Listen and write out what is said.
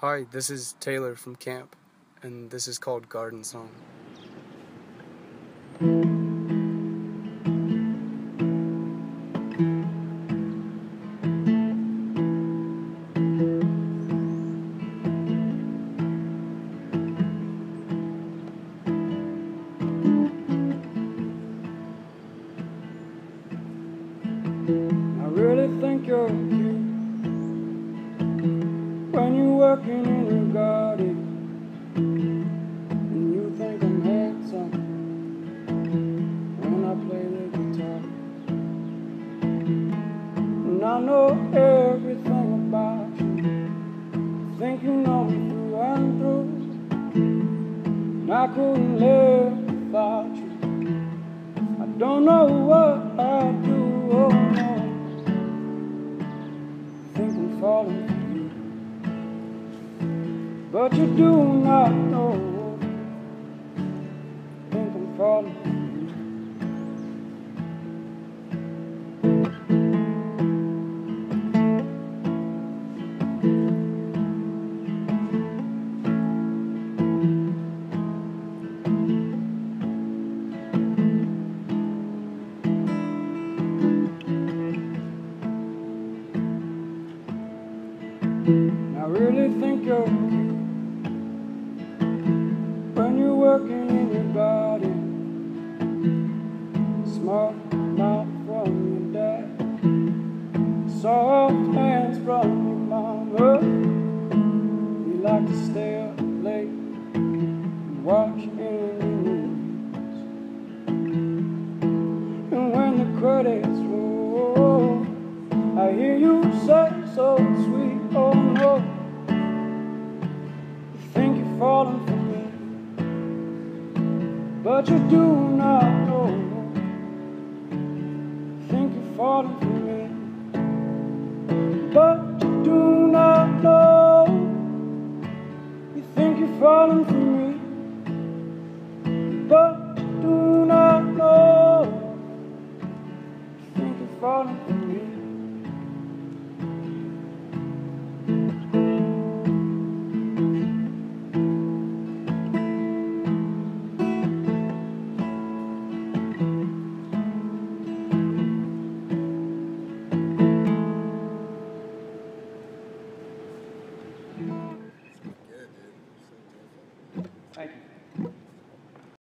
Hi, this is Taylor from Caamp, and this is called Garden Song. When in your garden and you think I'm handsome when I play the guitar. And I know everything about you. think you know me through and through. And I couldn't live without you. I don't know what I'd do. Oh no. Think I'm falling. But you do not know. Think I'm falling. I really think you're working in your garden. Smart mouth from your dad, soft hands from your mama. You like to stay up late and watch movies. And when the credits roll, I hear you say so sweet, oh no. You think you're falling but you do not know. Think you're falling